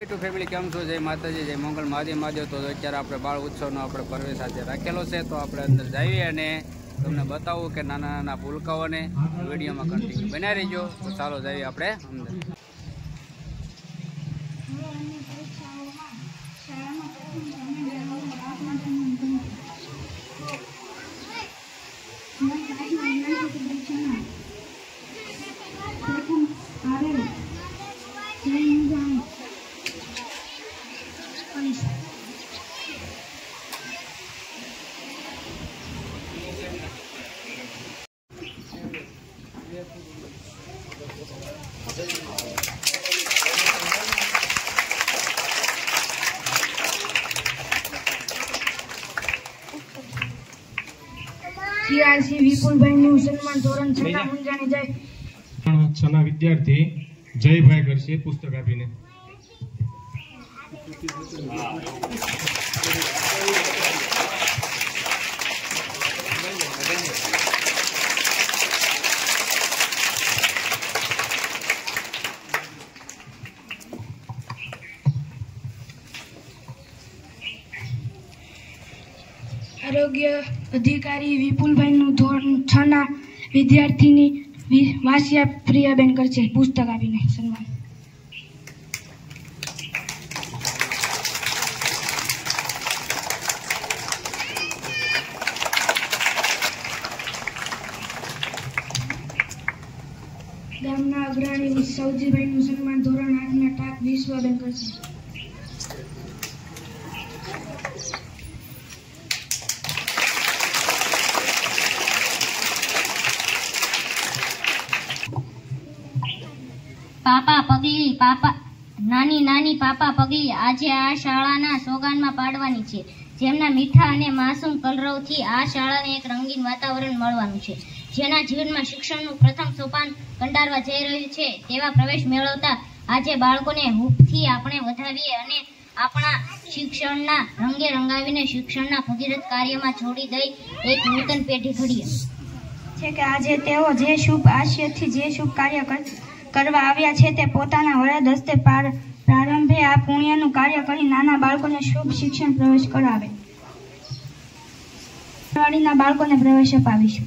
Two family કેમ છો? જય માતાજી, જય મંગળ મહાદેવ મહાદેવ તો અત્યારે આપણે બાળ ઉત્સવનો આપણે પ્રવેશ સાથે રાખેલો છે, તો આપણે અંદર જઈએ અને તમને બતાવું કે નાના નાના ભૂલકાઓને વિડીયોમાં કન્ટિન્યુ બનાવી રહીજો. તો ચાલો જઈએ આપણે અંદર સીઆરસી વિપુલભાઈનું સન્માન ધોરણ છઠ્ઠા મુંજાની જાય. છના વિદ્યાર્થી જયભાઈ કરશે પુસ્તક આપીને. આરોગ્ય અધિકારી વિપુલભાઈનું ધોરણ છના વિદ્યાર્થીની વિ- વાસિયા પ્રિયાબેન કરશે. પુસ્તક આપીને સન્માન ગામના અગ્રણી સૌજીભાઈનું સન્માન ધોરણ આઠના ટાક વિશ્વબેન કરશે. પાપા પગલી, પાપા, નાની નાની પાપા પગલી આજે આ શાળાના સોગાનમાં પાડવાની છે. જેમના મીઠા અને માસૂમ કલરવથી આ શાળાને એક રંગીન વાતાવરણ મળવાનું છે. જેના જીવનમાં શિક્ષણનું પ્રથમ સોપાન કંડારવા જઈ રહ્યું છે, તેવા પ્રવેશ મેળવતા આજે બાળકોને હૂંફથી આપણે વધાવીએ અને આપણા શિક્ષણના રંગે રંગાવીને શિક્ષણના ભગીરથ કાર્યમાં જોડી દઈ એક નૂતન પેઢી ઘડીએ. છે કે આજે તેઓ જે શુભ આશયથી જે શુભ કાર્ય કર- કરવા આવ્યા છે તે પોતાના વરદ હસ્તે પાર- પ્રારંભે આ પુણ્યનું કાર્ય કરી નાના બાળકોને શુભ શિક્ષણ પ્રવેશ કરાવે. વાડીના બાળકોને પ્રવેશ અપાવીશું.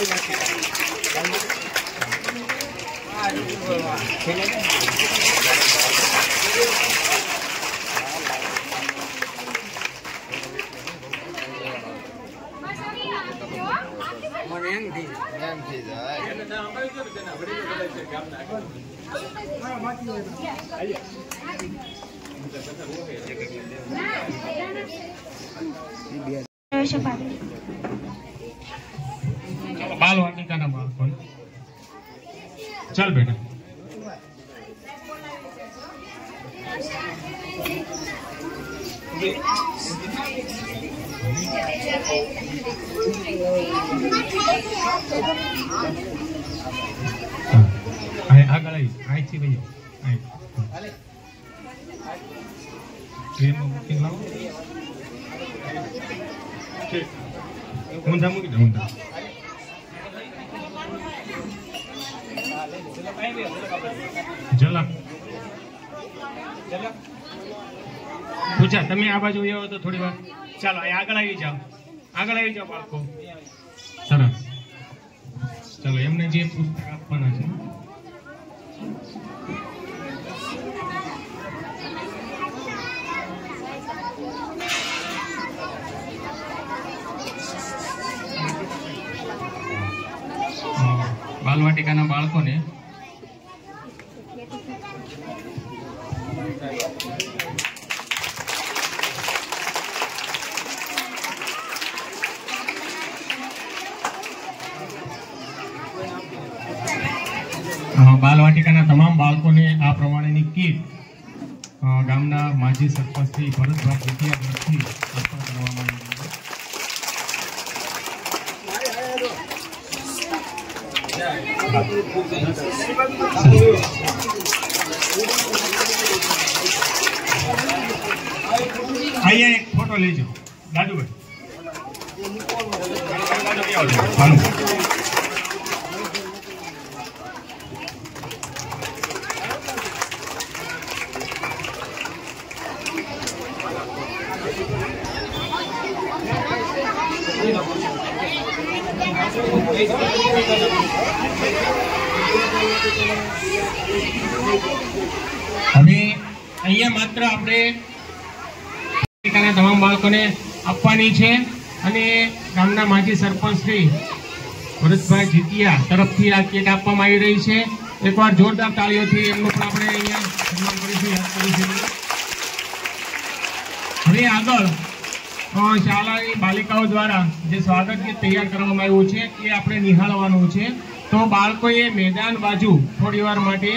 અપાવીશું ચાલો ચાલ બેટા. આગળ આવી અહીંથી ભાઈ અહીં ટ્રેનમાં મૂકીને લાવો. ઊંધા મૂકી દઉં ઊંધા ઝલક પૂછા તમે આ બાજુ આવો તો થોડી વાર. ચાલો આગળ આવી જાઓ. આગળ આવી જાઓ બાળકો. સરસ. ચાલો, એમને જે પુસ્તક આપવાના છે. બાલવાટિકાના બાળકોને બાલવાટિકાના તમામ બાળકોને આ પ્રમાણેની કીટ ગામના માજી સરપંચ શ્રી ભરતભાઈ અહીંયા એક ફોટો લેજો. દાદુભાઈ હાલો હવે અહીંયા માત્ર આપણે તમામ બાળકોને આપવાની છે અને ગામના માજી સરપંચ શ્રી ભરતભાઈ જીતિયા તરફથી આ કેક આપવામાં આવી રહી છે. એકવાર જોરદાર તાળીઓથી એમનું પણ આપણે અહીંયા સન્માન કરીશું, યાદ કરીશું. હવે આગળ શાળાની બાલિકાઓ દ્વારા જે સ્વાગત ગીત તૈયાર કરવામાં આવ્યું છે, એ આપણે નિહાળવાનું છે. તો બાળકોએ મેદાન બાજુ થોડી વાર માટે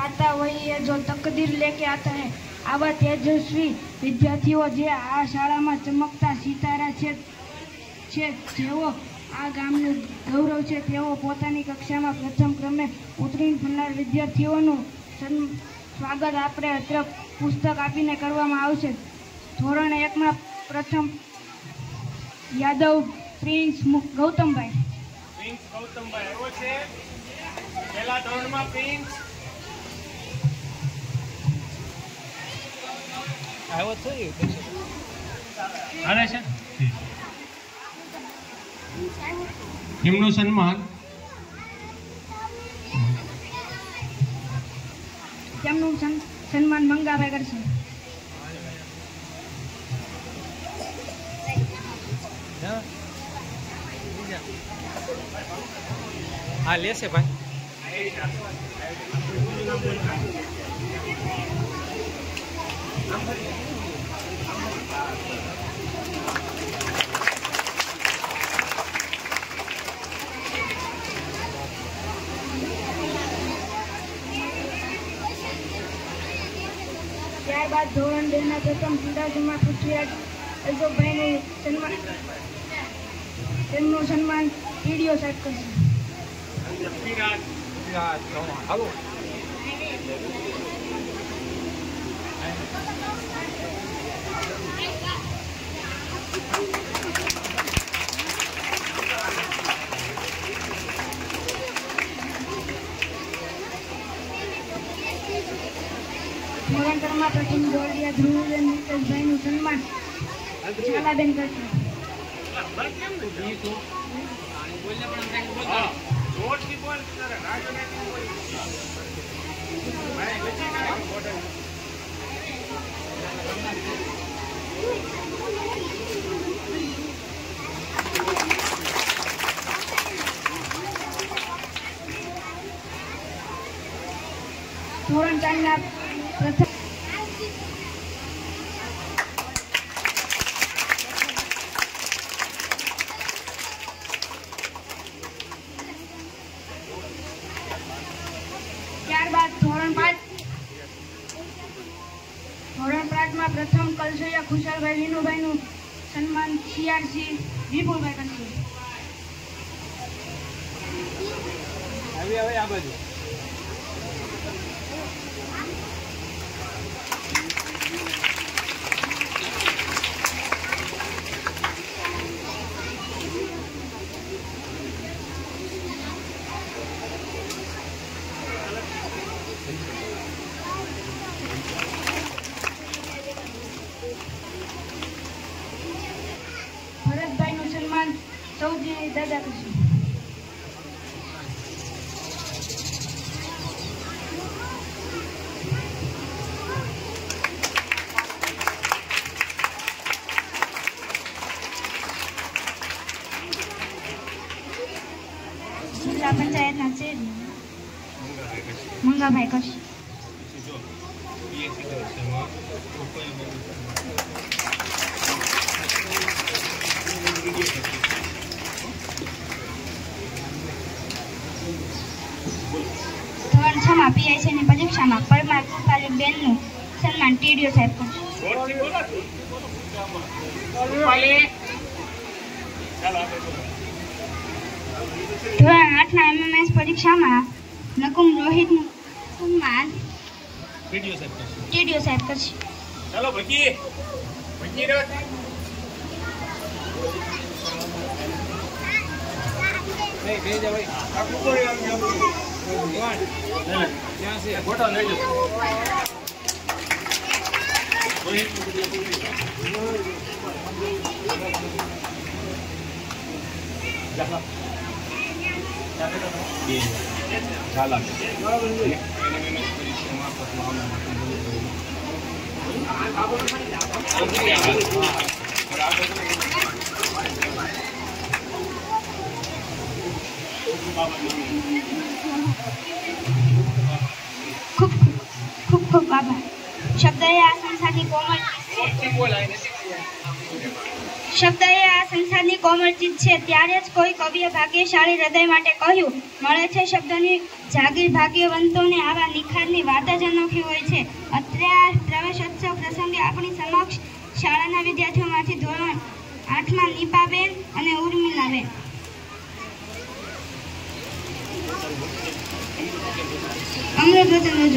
પાતા હોઈએ જો તકદીર લેકે આતા હે. આવા તેજસ્વી વિદ્યાર્થીઓ જે આ શાળામાં ચમકતા સિતારા છે છે, જેઓ આ ગામનું ગૌરવ છે, તેઓ પોતાની કક્ષામાં પ્રથમ ક્રમે ઉત્તીર્ણ થનાર વિદ્યાર્થીઓનું સ્વાગત આપણે અત્ર પુસ્તક આપીને કરવામાં આવશે. ધોરણ એકમાં પ્રથમ યાદવ પ્રિન્સ ગૌતમભાઈ. પ્રિન્સ ગૌતમભાઈ આવ્યો છે. પહેલા ધોરણમાં પ્રિન્સ હાલે છે. ઠીક. એમનું સન્માન. તેમનું સન્- સન્માન મંગાભાઈ કરશે. હા લેશે ભાઈ. ત્યારબાદ ધોરણ બે ના પ્રથમ ચુડાસમા પૃથ્વીરાજ અશોકભાઈનું સન્માન તેમનું સન્માન પીડીઓ સાહેબ કરશે. ત્રણમાં પ્રથમ દોડિયા ધ્રુવબેન નીતેશભાઈનું સન્માન ઝાલાબેન કરશે. ધોરણ ચારના ત્યારબાદ ધોરણ પાંચ. પ્રથમ કલસૈયા ખુશાલભાઈ વિનુભાઈનું સન્માન સીઆરસી વિપુલભાઈ કરશે. કરશે ધોરણ છમાં પીઆઈસીની પરીક્ષામાં પરમાર બેનનું સન્માન ટીડીઓ સાહેબ ધોરણ આઠના એમએમએસ પરીક્ષામાં નકુમ રોહિતનું સન્માન વિડિયો સાહેબ કરશે. વિડિયો સાહેબ કરશે. ચાલો ભકી ભકી રથ નહીં બે જા ભાઈ ક્યાં છે. ફોટો લઈ લો ખૂબ ખૂબ ખૂબ આભાર શબ્દ એ આ સંસારની કોમળ શબ્દ એ આ સંસારની કોમળ ચીજ છે. ત્યારે જ કોઈ કવિએ ભાગ્યશાળી હૃદય માટે કહ્યું, મળે છે શબ્દની જાગીર ભાગ્યવંતોને આવા નિખારની વાત જ અનોખી હોય છે. અત્રે આ પ્રવેશોત્સવ પ્રસંગે આપણી સમક્ષ શાળાના વિદ્યાર્થીઓમાંથી ધોરણ આઠમાં નીપાબેન અને ઉર્મિલાબેન. અમૃત વચન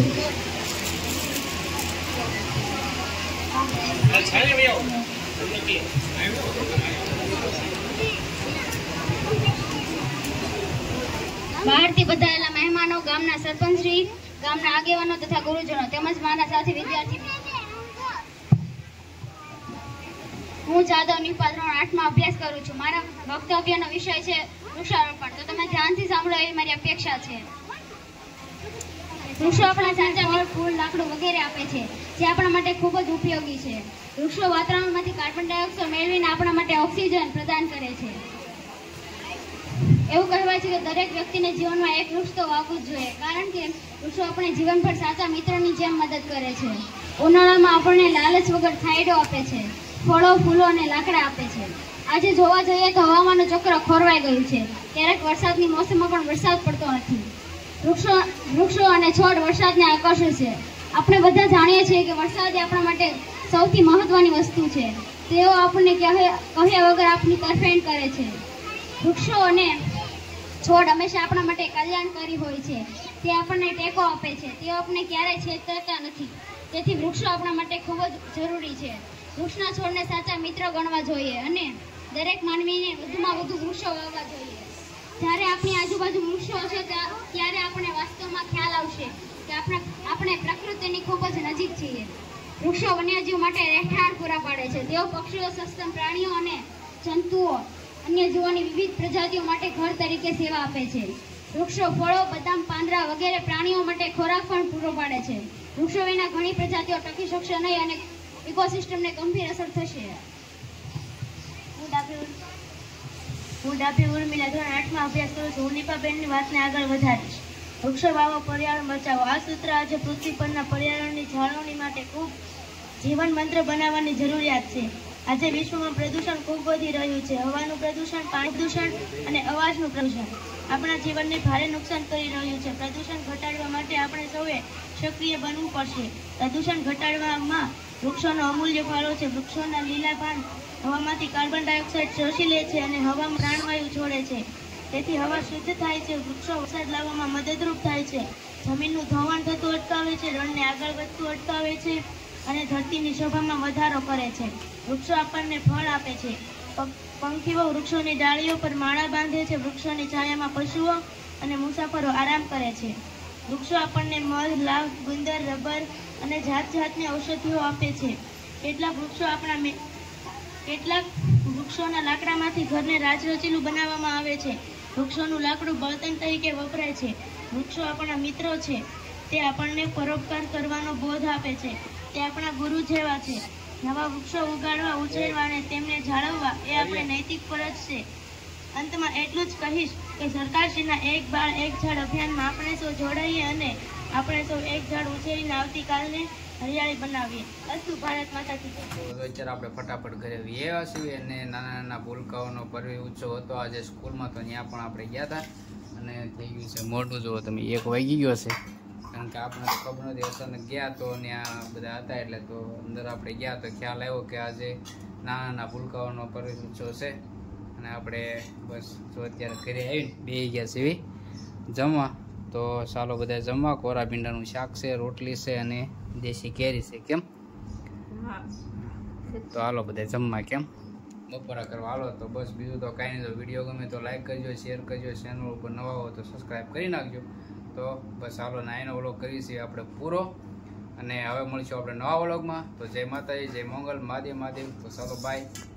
બહારથી બધાયેલા મહેમાનો, ગામના સરપંચશ્રી, ગામના આગેવાનો તથા ગુરુજનો તેમજ મારા સાથી વિદ્યાર્થી હું જાદવ નિપા ધોરણ આઠમાં અભ્યાસ કરું છું. મારા વક્તવ્યનો વિષય છે વૃક્ષારોપણ. તો તમે ધ્યાનથી સાંભળો, એવી મારી અપેક્ષા છે. વૃક્ષો આપણા સાચા ફૂલ, લાકડું વગેરે આપે છે, જે આપણા માટે ખૂબ જ ઉપયોગી છે. વૃક્ષો વાતાવરણમાંથી કાર્બન ડાયોક્સાઇડ મેળવીને આપણા માટે ઓક્સિજન પ્રદાન કરે છે. એવું કહેવાય છે કે દરેક વ્યક્તિને જીવનમાં એક વૃક્ષ તો વાવવું જ જોઈએ, કારણ કે વૃક્ષો આપણે જીવનભર સાચા મિત્રની જેમ મદદ કરે છે. ઉનાળામાં આપણને લાલચ વગર છાંયડો આપે છે, ફળો, ફૂલો અને લાકડા આપે છે. આજે જોવા જઈએ તો હવામાનનું ચક્ર ખોરવાઈ ગયું છે, ક્યારેક વરસાદની મોસમમાં પણ વરસાદ પડતો નથી. વૃક્ષો વૃક્ષો અને છોડ વરસાદને આકર્ષે છે. આપણે બધા જાણીએ છીએ કે વરસાદ આપણા માટે સૌથી મહત્વની વસ્તુ છે. તેઓ આપણને કહે- કહ્યા વગર આપણી તરફેણ કરે છે. વૃક્ષો અને છોડ હંમેશા આપણા માટે કલ્યાણકારી હોય છે. તે આપણને ટેકો આપે છે. તેઓ આપણને ક્યારેય છેતરતા નથી. તેથી વૃક્ષો આપણા માટે ખૂબ જ જરૂરી છે. વૃક્ષના છોડને સાચા મિત્ર ગણવા જોઈએ અને દરેક માનવીને વધુમાં વધુ વૃક્ષો વાવવા જોઈએ. જ્યારે આપણી આજુબાજુ વૃક્ષો હશે ત્યાં- ત્યારે આપણે વાસ્તવમાં ખ્યાલ આવશે કે આપણે આપણે પ્રકૃતિની ખૂબ જ નજીક છીએ. વૃક્ષો વન્યજીવ માટે રહેઠાણ પૂરા પાડે છે. તેઓ પક્ષીઓ, સસ્તન પ્રાણીઓ અને જંતુઓ અન્ય જીવોની વિવિધ પ્રજાતિઓ માટે ઘર તરીકે સેવા આપે છે. વૃક્ષો, ફળો, બદામ, પાંદડા વગેરે પ્રાણીઓ માટે ખોરાક પણ પૂરો પાડે છે. વૃક્ષો વિના ઘણી પ્રજાતિઓ ટકી શકશે નહીં અને ઇકોસિસ્ટમને ગંભીર અસર થશે. હું ડાભી ઉર્મિલા ધોરણ આઠમાં અભ્યાસ કરું છું. હું નીપાબેનની વાતને આગળ વધારીશ. વૃક્ષો વાવો, પર્યાવરણ બચાવો. આ સૂત્ર આજે પૃથ્વી પરના પર્યાવરણની જાળવણી માટે ખૂબ જીવન મંત્ર બનાવવાની જરૂરિયાત છે. આજે વિશ્વમાં પ્રદૂષણ ખૂબ વધી રહ્યું છે. હવાનું પ્રદૂષણ, પાણી પ્રદૂષણ અને અવાજનું પ્રદૂષણ. આપણા જીવનને ભારે નુકસાન કરી રહ્યું છે. પ્રદૂષણ ઘટાડવા માટે આપણે સૌએ સક્રિય બનવું પડશે. પ્રદૂષણ ઘટાડવામાં વૃક્ષોનો અમૂલ્ય ફાળો છે. વૃક્ષોના લીલા પાન હવામાંથી કાર્બન ડાયોક્સાઇડ શોષી લે છે અને હવામાં પ્રાણવાયુ છોડે છે. તેથી હવા શુદ્ધ થાય છે, વૃક્ષો વરસાદ લાવવામાં મદદરૂપ થાય છે. જમીનનું ધોવાણ થતું અટકાવે છે, રણને આગળ વધતું અટકાવે છે અને ધરતીની શોભામાં વધારો કરે છે. વૃક્ષો આપણને ફળ આપે છે. પંખીઓ વૃક્ષોની ડાળીઓ પર માળા બાંધે છે, વૃક્ષોની છાયામાં પશુઓ અને મુસાફરો આરામ કરે છે. વૃક્ષો આપણને મધ, લાવ, ગુંદર, રબર અને જાત જાતની ઔષધિઓ આપે છે. કેટલાક વૃક્ષો આપણા કેટલાક વૃક્ષોના લાકડામાંથી ઘરને રાચરચીલું બનાવવામાં આવે છે. વૃક્ષોનું લાકડું બળતણ તરીકે વપરાય છે. વૃક્ષો આપણા મિત્રો છે. તે આપણને પરોપકાર કરવાનો બોધ આપે છે. તે આપણા ગુરુ જેવા છે. નવા વૃક્ષો ઉગાડવા ઉછેરવા અને તેમને જાળવવા એ આપણે નૈતિક ફરજ છે. અંતમાં એટલું જ કહીશ કે સરકારશ્રીના એક બાળ એક ઝાડ અભિયાનમાં આપણે સૌ જોડાઈએ અને આપણે સૌ એક ઝાડ ઉછેરીને આવતીકાલને આપણે ફટાફટ ઘરે આવ્યા છીએ અને નાના નાના ભૂલકાઓનો પર્વ ઉત્સવ હતો. આજે સ્કૂલમાં તો ત્યાં પણ આપણે ગયા હતા. અને થઈ ગયું છે મોઢું. જુઓ તમે, એક વાગી ગયો છે. કારણ કે આપણે તો ખબર નથી, અચાનક ગયા તો ત્યાં બધા હતા એટલે તો અંદર આપણે ગયા તો ખ્યાલ આવ્યો કે આજે નાના નાના ભૂલકાઓનો પર્વ ઉત્સવ છે. અને આપણે બસ જો અત્યારે ઘરે આવીને બે ગયા છીએ. જમવા. તો ચાલો બધા જમવા. કોરા ભીંડાનું શાક છે, રોટલી છે અને દેશી કેરી છે. કેમ? તો હાલો બધા જમવા કેમ? બપોરા કરવા હાલો. તો બસ બીજું તો કાંઈ નહીં. તો વીડિયો ગમે તો લાઈક કરજો શેર કરજો. ચેનલ ઉપર નવા હો તો સબસ્ક્રાઈબ કરી નાખજો. તો બસ હાલો નાઈનો વ્લોગ કરીશું આપણે પૂરો. અને હવે મળીશું આપણે નવા વ્લોગમાં તો જય માતાજી, જય મંગલ. મહાદેવ મહાદેવ તો ચાલો બાય